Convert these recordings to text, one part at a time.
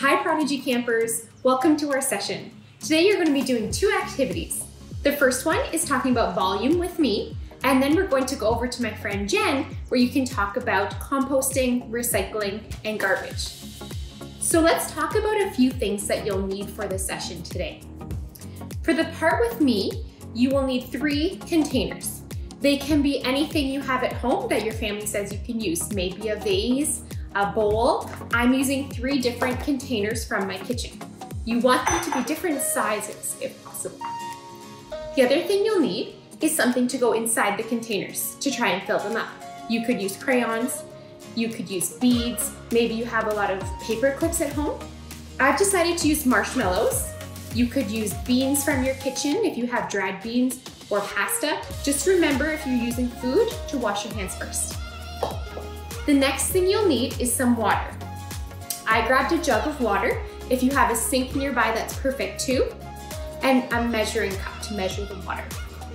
Hi Prodigy campers, welcome to our session. Today you're going to be doing two activities. The first one is talking about volume with me, and then we're going to go over to my friend Jen where you can talk about composting, recycling, and garbage. So let's talk about a few things that you'll need for this session today. For the part with me, you will need three containers. They can be anything you have at home that your family says you can use, maybe a vase, a bowl. I'm using three different containers from my kitchen. You want them to be different sizes if possible. The other thing you'll need is something to go inside the containers to try and fill them up. You could use crayons, you could use beads, maybe you have a lot of paper clips at home. I've decided to use marshmallows. You could use beans from your kitchen if you have dried beans or pasta. Just remember if you're using food to wash your hands first. The next thing you'll need is some water. I grabbed a jug of water. If you have a sink nearby, that's perfect too. And a measuring cup to measure the water.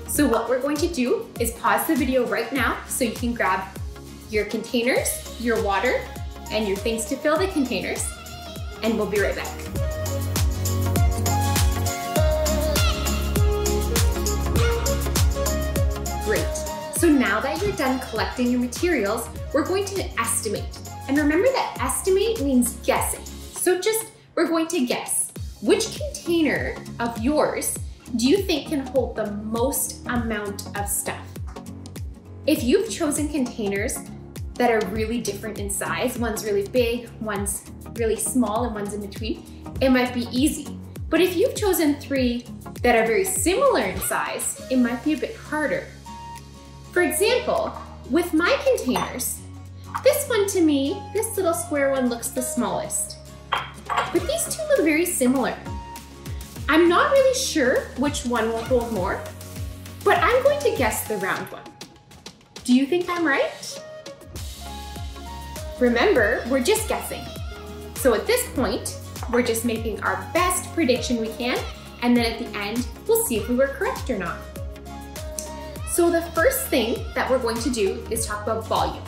So what we're going to do is pause the video right now so you can grab your containers, your water, and your things to fill the containers, and we'll be right back. So now that you're done collecting your materials, we're going to estimate. And remember that estimate means guessing. So just, we're going to guess. Which container of yours do you think can hold the most amount of stuff? If you've chosen containers that are really different in size, one's really big, one's really small, and one's in between, it might be easy. But if you've chosen three that are very similar in size, it might be a bit harder. For example, with my containers, this one to me, this little square one looks the smallest. But these two look very similar. I'm not really sure which one will hold more, but I'm going to guess the round one. Do you think I'm right? Remember, we're just guessing. So at this point, we're just making our best prediction we can, and then at the end, we'll see if we were correct or not. So the first thing that we're going to do is talk about volume.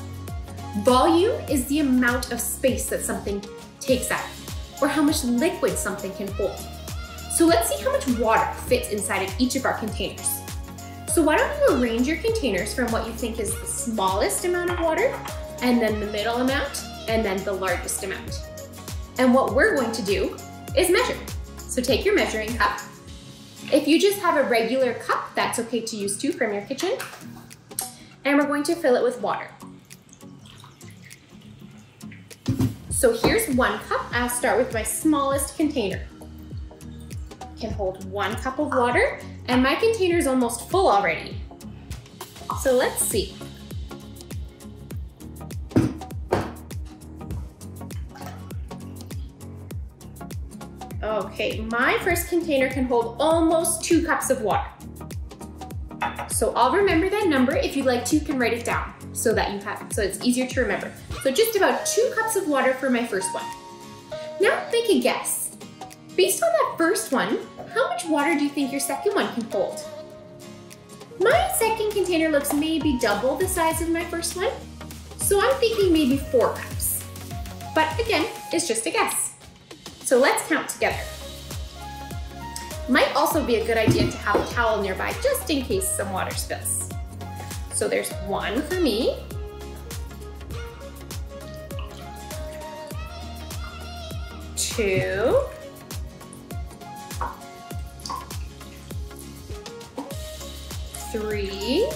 Volume is the amount of space that something takes up, or how much liquid something can hold. So let's see how much water fits inside of each of our containers. So why don't you arrange your containers from what you think is the smallest amount of water, and then the middle amount, and then the largest amount. And what we're going to do is measure. So take your measuring cup. If you just have a regular cup, that's okay to use too from your kitchen. And we're going to fill it with water. So here's one cup. I'll start with my smallest container can hold one cup of water and my container is almost full already. So let's see. Okay, my first container can hold almost two cups of water. So I'll remember that number. If you'd like to, you can write it down so that you have, so it's easier to remember. So just about two cups of water for my first one. Now make a guess. Based on that first one, how much water do you think your second one can hold? My second container looks maybe double the size of my first one, so I'm thinking maybe four cups. But again, it's just a guess. So let's count together. Might also be a good idea to have a towel nearby just in case some water spills. So there's one for me. Two. three,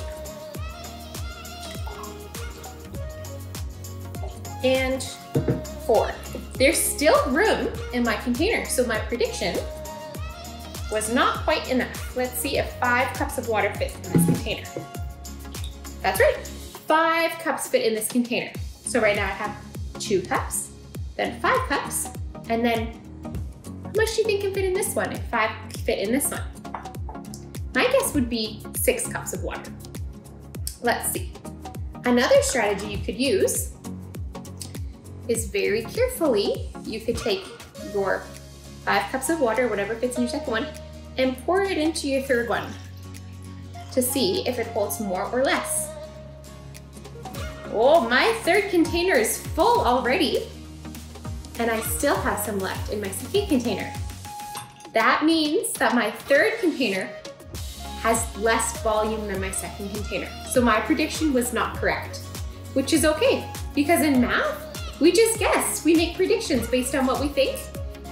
There's still room in my container, so my prediction was not quite enough. Let's see if five cups of water fit in this container. That's right, five cups fit in this container. So right now I have two cups, then five cups, and then how much do you think can fit in this one if five fit in this one? My guess would be six cups of water. Let's see. Another strategy you could use is very carefully, you could take your five cups of water, whatever fits in your second one, and pour it into your third one to see if it holds more or less. Oh, my third container is full already. And I still have some left in my second container. That means that my third container has less volume than my second container. So my prediction was not correct, which is okay because in math, we just guess. We make predictions based on what we think,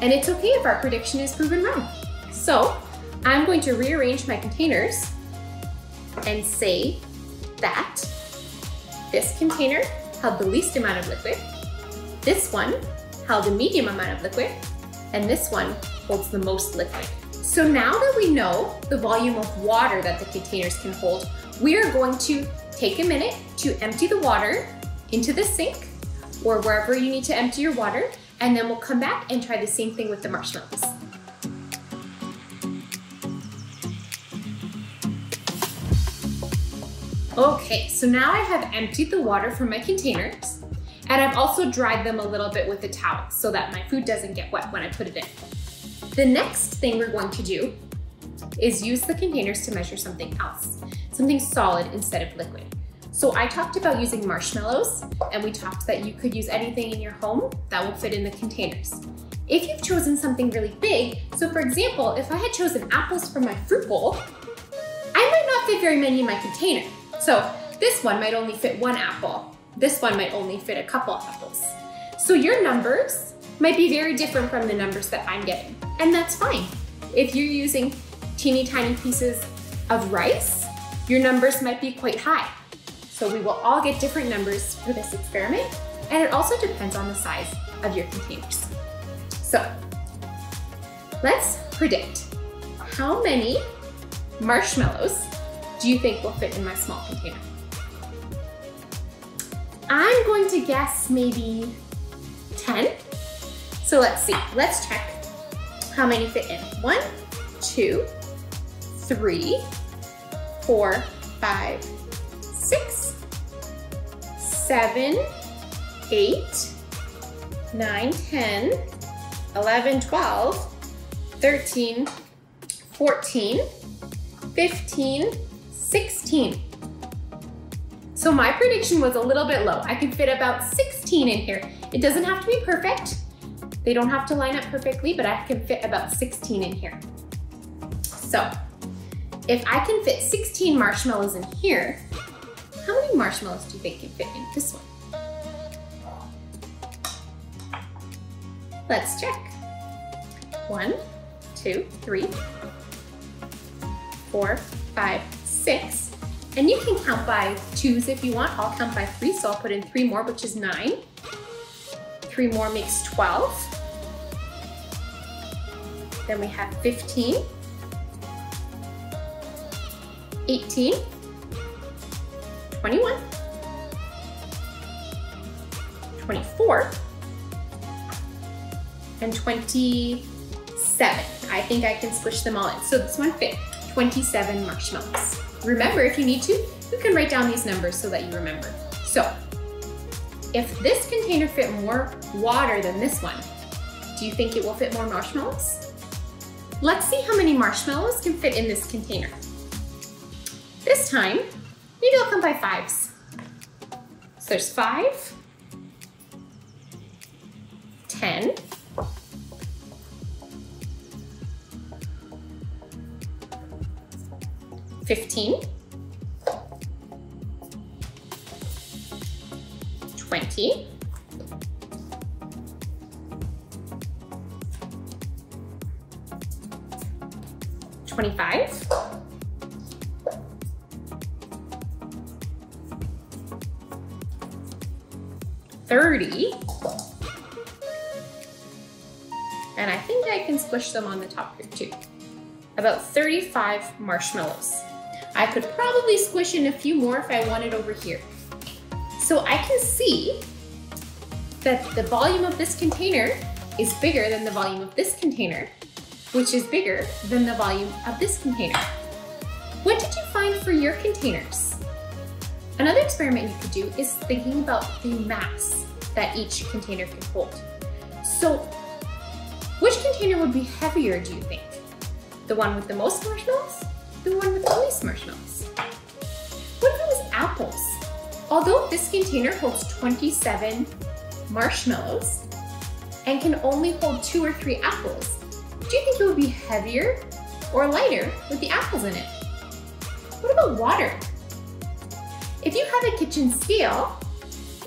and it's okay if our prediction is proven wrong. So I'm going to rearrange my containers and say that this container held the least amount of liquid, this one held a medium amount of liquid, and this one holds the most liquid. So now that we know the volume of water that the containers can hold, we are going to take a minute to empty the water into the sink or wherever you need to empty your water, and then we'll come back and try the same thing with the marshmallows. Okay, so now I have emptied the water from my containers and I've also dried them a little bit with a towel so that my food doesn't get wet when I put it in. The next thing we're going to do is use the containers to measure something else, something solid instead of liquid. So I talked about using marshmallows and we talked that you could use anything in your home that will fit in the containers. If you've chosen something really big, so for example, if I had chosen apples for my fruit bowl, I might not fit very many in my container. So this one might only fit one apple. This one might only fit a couple apples. So your numbers might be very different from the numbers that I'm getting, and that's fine. If you're using teeny tiny pieces of rice, your numbers might be quite high. So we will all get different numbers for this experiment, and it also depends on the size of your containers. So let's predict how many marshmallows do you think will fit in my small container? I'm going to guess maybe 10. So let's see, let's check how many fit in. One, two, three, four, five, six, seven, eight, nine, 10, 11, 12, 13, 14, 15, 16. So my prediction was a little bit low. I could fit about 16 in here. It doesn't have to be perfect. They don't have to line up perfectly, but I can fit about 16 in here. So if I can fit 16 marshmallows in here, how many marshmallows do you think can fit in this one? Let's check. One, two, three, four, five, six. And you can count by twos if you want. I'll count by three, so I'll put in three more, which is nine. Three more makes 12. Then we have 15, 18, 21, 24, and 27. I think I can squish them all in. So this one fit. 27 marshmallows. Remember, if you need to, you can write down these numbers so that you remember. So, if this container fit more water than this one, do you think it will fit more marshmallows? Let's see how many marshmallows can fit in this container. This time, maybe I'll come by fives. So there's five, 10, 15, 20, 25, 30, and I think I can squish them on the top here too. About 35 marshmallows. I could probably squish in a few more if I wanted over here. So I can see that the volume of this container is bigger than the volume of this container, which is bigger than the volume of this container. What did you find for your containers? Another experiment you could do is thinking about the mass that each container can hold. So which container would be heavier, do you think? The one with the most marshmallows the one with the least marshmallows. What if it was apples? Although this container holds 27 marshmallows and can only hold two or three apples, do you think it would be heavier or lighter with the apples in it? What about water? If you have a kitchen scale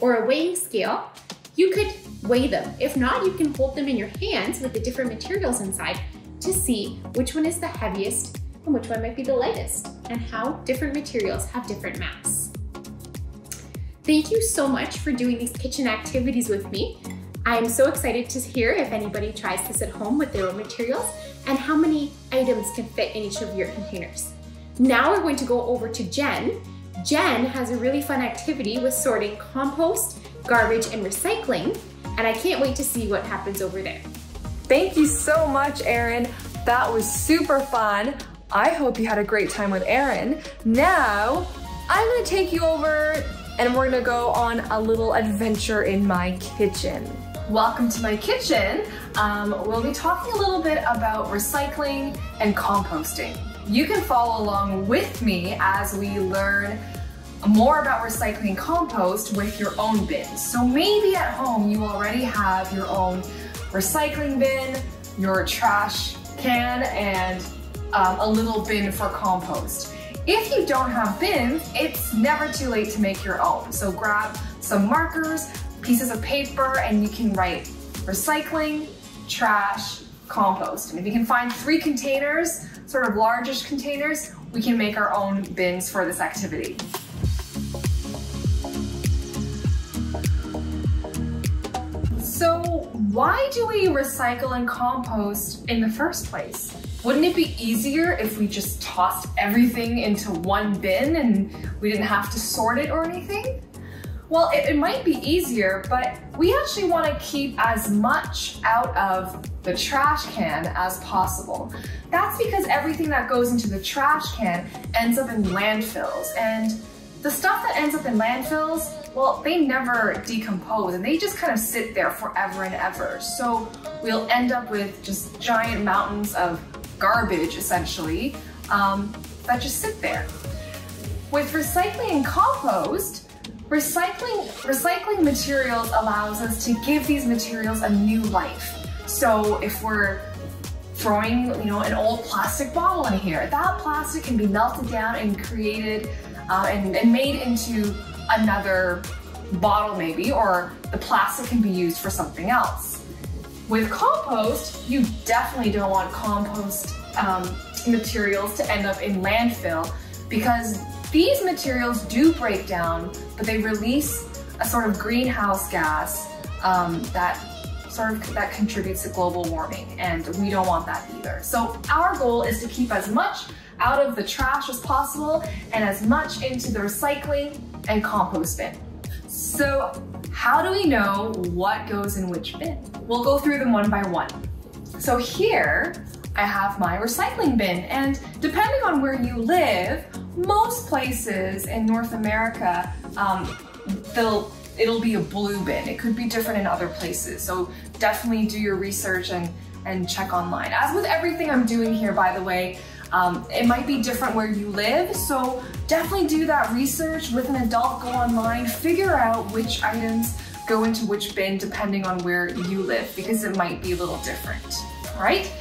or a weighing scale, you could weigh them. If not, you can hold them in your hands with the different materials inside to see which one is the heaviest and which one might be the lightest and how different materials have different mass. Thank you so much for doing these kitchen activities with me. I am so excited to hear if anybody tries this at home with their own materials and how many items can fit in each of your containers. Now we're going to go over to Jen. Jen has a really fun activity with sorting compost, garbage, and recycling, and I can't wait to see what happens over there. Thank you so much, Erin. That was super fun. I hope you had a great time with Erin. Now, I'm gonna take you over and we're gonna go on a little adventure in my kitchen. Welcome to my kitchen. Um, we'll be talking a little bit about recycling and composting. You can follow along with me as we learn more about recycling compost with your own bins. So maybe at home you already have your own recycling bin, your trash can, and um, a little bin for compost. If you don't have bins, it's never too late to make your own. So grab some markers, pieces of paper, and you can write recycling, trash, compost. And if you can find three containers, sort of largish containers, we can make our own bins for this activity. Why do we recycle and compost in the first place? Wouldn't it be easier if we just tossed everything into one bin and we didn't have to sort it or anything? Well, it, it might be easier, but we actually want to keep as much out of the trash can as possible. That's because everything that goes into the trash can ends up in landfills. And the stuff that ends up in landfills, well, they never decompose and they just kind of sit there forever and ever. So we'll end up with just giant mountains of garbage, essentially, um, that just sit there. With recycling and compost, recycling, recycling materials allows us to give these materials a new life. So if we're throwing, you know, an old plastic bottle in here, that plastic can be melted down and created uh, and, and made into another bottle maybe, or the plastic can be used for something else. With compost, you definitely don't want compost um, materials to end up in landfill because these materials do break down, but they release a sort of greenhouse gas um, that sort of that contributes to global warming, and we don't want that either. So our goal is to keep as much out of the trash as possible and as much into the recycling and compost bin. So how do we know what goes in which bin? We'll go through them one by one. So here, I have my recycling bin and depending on where you live, most places in North America, um, they'll it'll be a blue bin. It could be different in other places. So definitely do your research and, and check online. As with everything I'm doing here, by the way, um, it might be different where you live, so definitely do that research with an adult, go online, figure out which items go into which bin depending on where you live because it might be a little different, right?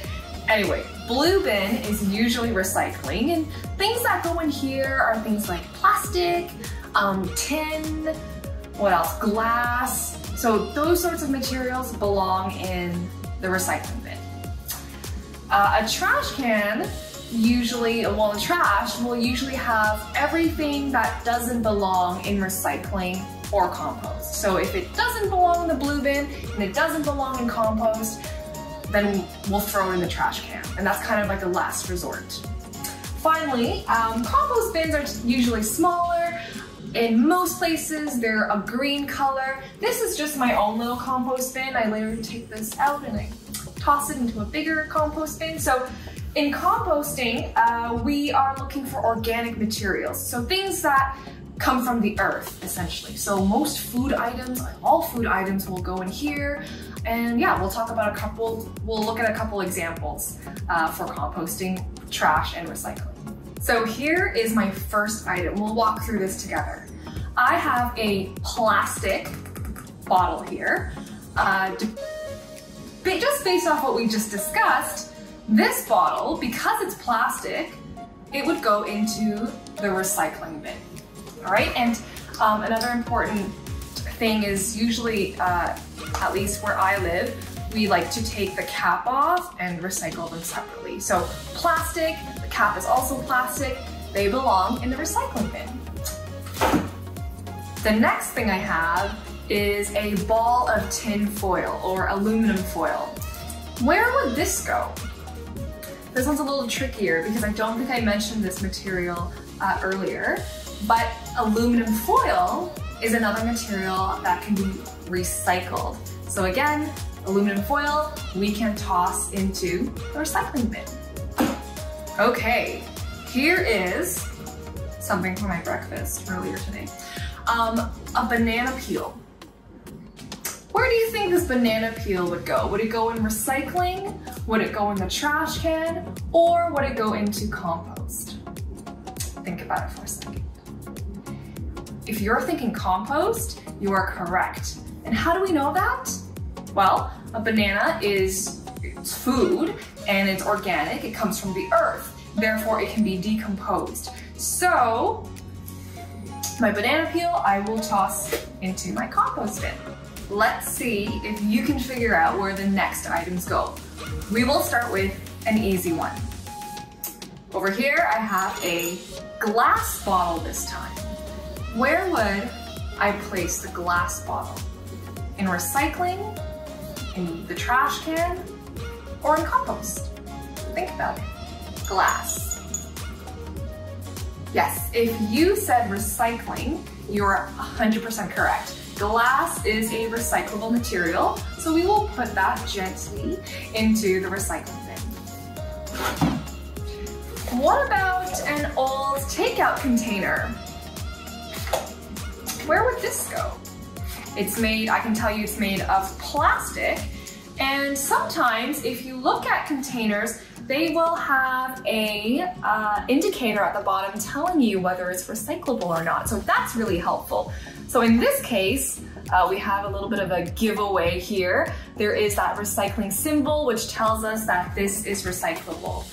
Anyway, blue bin is usually recycling and things that go in here are things like plastic, um, tin, what else, glass. So those sorts of materials belong in the recycling bin. Uh, a trash can usually, well, trash will usually have everything that doesn't belong in recycling or compost. So if it doesn't belong in the blue bin and it doesn't belong in compost, then we'll throw it in the trash can. And that's kind of like a last resort. Finally, um, compost bins are usually smaller. In most places, they're a green color. This is just my own little compost bin. I later take this out and I toss it into a bigger compost bin. So in composting, uh, we are looking for organic materials. So things that come from the earth, essentially. So most food items, all food items will go in here. And yeah, we'll talk about a couple, we'll look at a couple examples uh, for composting, trash, and recycling. So here is my first item. We'll walk through this together. I have a plastic bottle here. Uh, just based off what we just discussed, this bottle, because it's plastic, it would go into the recycling bin. All right, and um, another important thing is usually, uh, at least where I live, we like to take the cap off and recycle them separately. So plastic, the cap is also plastic, they belong in the recycling bin. The next thing I have is a ball of tin foil or aluminum foil. Where would this go? This one's a little trickier because I don't think I mentioned this material uh, earlier, but aluminum foil is another material that can be recycled. So again, aluminum foil, we can toss into the recycling bin. Okay, here is something for my breakfast earlier today. Um, a banana peel. Where do you think this banana peel would go? Would it go in recycling? Would it go in the trash can? Or would it go into compost? Think about it for a second. If you're thinking compost, you are correct. And how do we know that? Well, a banana is food and it's organic. It comes from the earth. Therefore, it can be decomposed. So, my banana peel I will toss into my compost bin. Let's see if you can figure out where the next items go. We will start with an easy one. Over here, I have a glass bottle this time. Where would I place the glass bottle? In recycling in the trash can, or in compost. Think about it. Glass. Yes, if you said recycling, you're 100% correct. Glass is a recyclable material, so we will put that gently into the recycling bin. What about an old takeout container? Where would this go? It's made, I can tell you it's made of plastic. And sometimes if you look at containers, they will have a uh, indicator at the bottom telling you whether it's recyclable or not. So that's really helpful. So in this case, uh, we have a little bit of a giveaway here. There is that recycling symbol, which tells us that this is recyclable.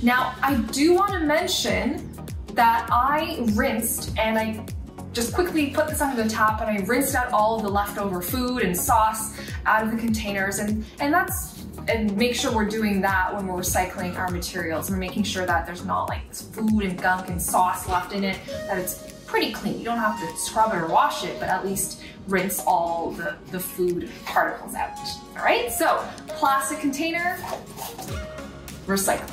Now, I do want to mention that I rinsed and I just quickly put this under the tap and I rinsed out all of the leftover food and sauce out of the containers and, and that's and make sure we're doing that when we're recycling our materials. We're making sure that there's not like food and gunk and sauce left in it, that it's pretty clean. You don't have to scrub it or wash it, but at least rinse all the, the food particles out. All right, so plastic container, recycling.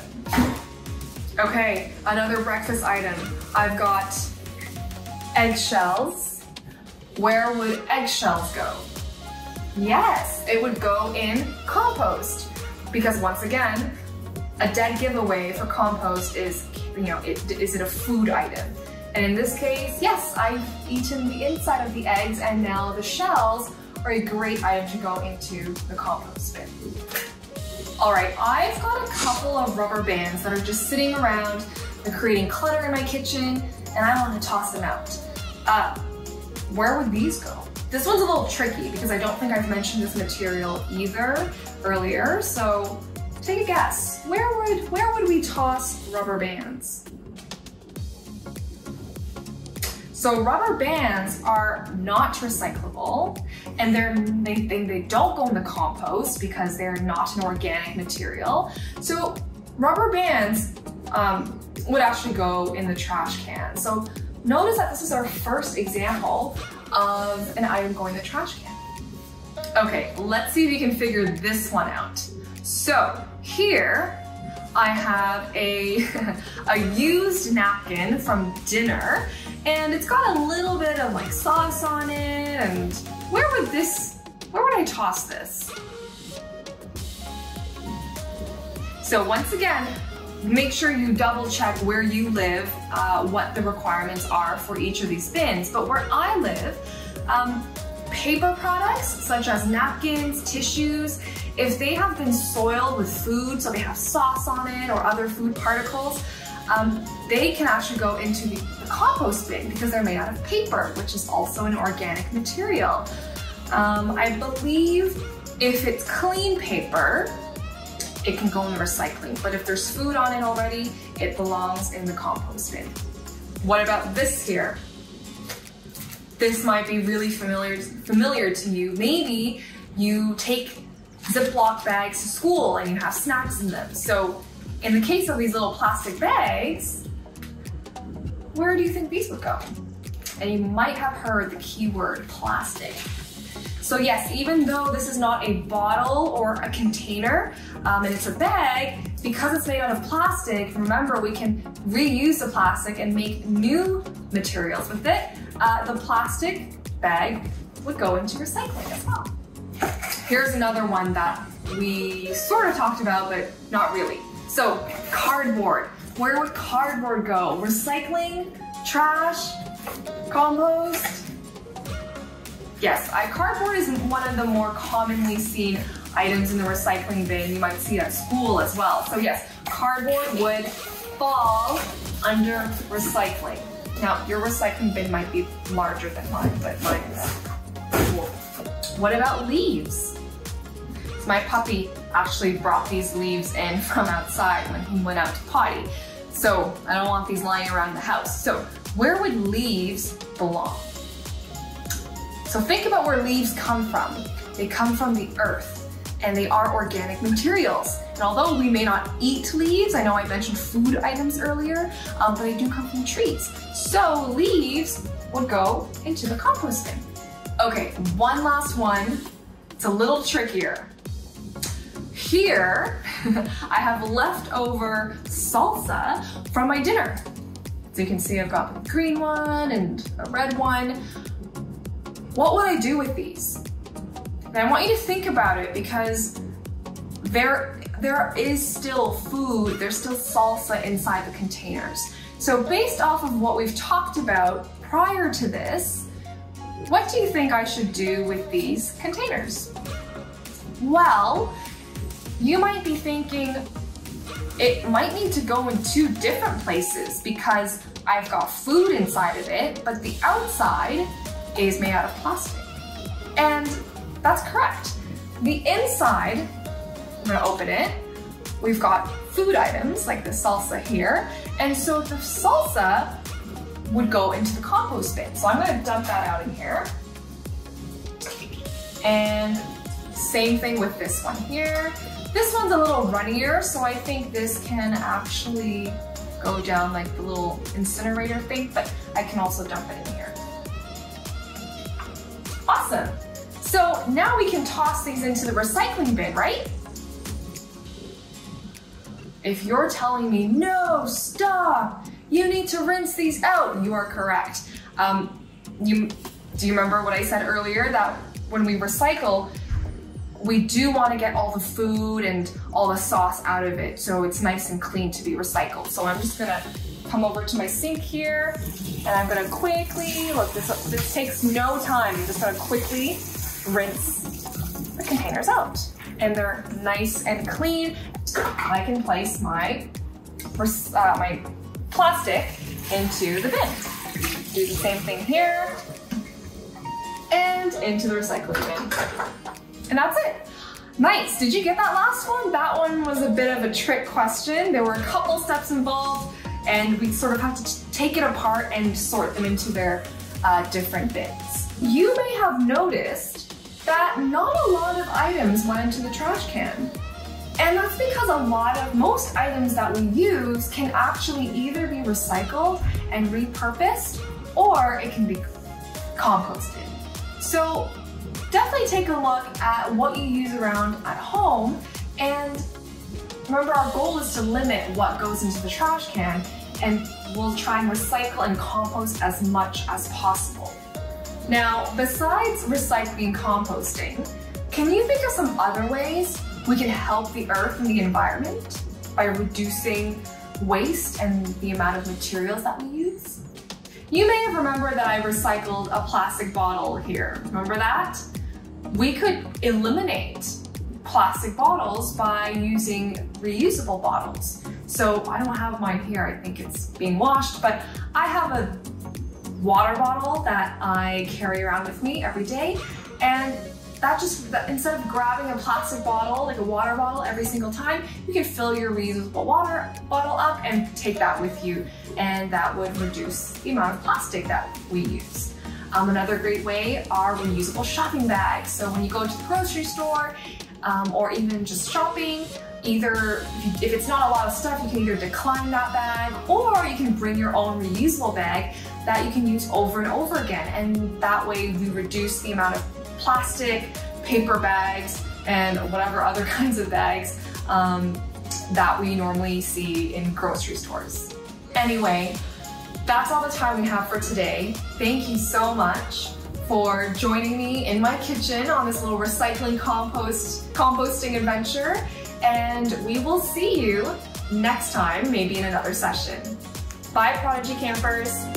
Okay, another breakfast item. I've got eggshells. Where would eggshells go? Yes, it would go in compost. Because once again, a dead giveaway for compost is, you know, it, is it a food item? And in this case, yes, I've eaten the inside of the eggs and now the shells are a great item to go into the compost bin. All right, I've got a couple of rubber bands that are just sitting around, they're creating clutter in my kitchen, and I want to toss them out. Uh, where would these go? This one's a little tricky because I don't think I've mentioned this material either earlier, so take a guess. Where would, where would we toss rubber bands? So rubber bands are not recyclable and they're, they, they, they don't go in the compost because they're not an organic material. So rubber bands um, would actually go in the trash can. So Notice that this is our first example of an item going in the trash can. Okay, let's see if you can figure this one out. So here I have a, a used napkin from dinner and it's got a little bit of like sauce on it and where would this, where would I toss this? So once again, make sure you double check where you live, uh, what the requirements are for each of these bins. But where I live, um, paper products such as napkins, tissues, if they have been soiled with food, so they have sauce on it or other food particles, um, they can actually go into the, the compost bin because they're made out of paper, which is also an organic material. Um, I believe if it's clean paper, it can go in the recycling. But if there's food on it already, it belongs in the compost bin. What about this here? This might be really familiar, familiar to you. Maybe you take Ziploc bags to school and you have snacks in them. So in the case of these little plastic bags, where do you think these would go? And you might have heard the keyword plastic. So yes, even though this is not a bottle or a container, um, and it's a bag, because it's made out of plastic, remember we can reuse the plastic and make new materials with it. Uh, the plastic bag would go into recycling as well. Here's another one that we sort of talked about, but not really. So cardboard. Where would cardboard go? Recycling, trash, compost? Yes, I, cardboard is one of the more commonly seen items in the recycling bin. You might see it at school as well. So yes, cardboard would fall under recycling. Now, your recycling bin might be larger than mine, but mine is cool. What about leaves? My puppy actually brought these leaves in from outside when he went out to potty. So I don't want these lying around the house. So where would leaves belong? So think about where leaves come from. They come from the earth and they are organic materials. And although we may not eat leaves, I know I mentioned food items earlier, um, but they do come from trees. So leaves would go into the compost bin. Okay, one last one. It's a little trickier. Here, I have leftover salsa from my dinner. So you can see I've got a green one and a red one. What would I do with these? And I want you to think about it because there, there is still food, there's still salsa inside the containers. So based off of what we've talked about prior to this, what do you think I should do with these containers? Well, you might be thinking it might need to go in two different places because I've got food inside of it, but the outside is made out of plastic. And that's correct. The inside, I'm gonna open it, we've got food items like the salsa here. And so the salsa would go into the compost bin. So I'm gonna dump that out in here. And same thing with this one here. This one's a little runnier, so I think this can actually go down like the little InSinkErator thing, but I can also dump it in here. Awesome. So now we can toss these into the recycling bin, right? If you're telling me, no, stop, you need to rinse these out, you are correct. Um, you, do you remember what I said earlier that when we recycle, we do want to get all the food and all the sauce out of it so it's nice and clean to be recycled. So I'm just gonna come over to my sink here and I'm gonna quickly, look, this, this takes no time. I'm just gonna quickly rinse the containers out. And they're nice and clean. I can place my, uh, my plastic into the bin. Do the same thing here and into the recycling bin. And that's it. Nice, did you get that last one? That one was a bit of a trick question. There were a couple steps involved and we sort of had to take it apart and sort them into their uh, different bins. You may have noticed that not a lot of items went into the trash can. And that's because a lot of, most items that we use can actually either be recycled and repurposed, or it can be composted. So definitely take a look at what you use around at home and remember our goal is to limit what goes into the trash can and we'll try and recycle and compost as much as possible. Now, besides recycling and composting, can you think of some other ways we can help the earth and the environment by reducing waste and the amount of materials that we use? You may have remembered that I recycled a plastic bottle here. Remember that? We could eliminate plastic bottles by using reusable bottles. So I don't have mine here, I think it's being washed, but I have a water bottle that I carry around with me every day. And that just, that instead of grabbing a plastic bottle, like a water bottle every single time, you can fill your reusable water bottle up and take that with you. And that would reduce the amount of plastic that we use. Um, another great way are reusable shopping bags. So when you go to the grocery store um, or even just shopping, either if it's not a lot of stuff, you can either decline that bag or you can bring your own reusable bag that you can use over and over again. And that way we reduce the amount of plastic, paper bags, and whatever other kinds of bags um, that we normally see in grocery stores. Anyway, that's all the time we have for today. Thank you so much for joining me in my kitchen on this little recycling compost composting adventure. And we will see you next time, maybe in another session. Bye, Prodigy Campers.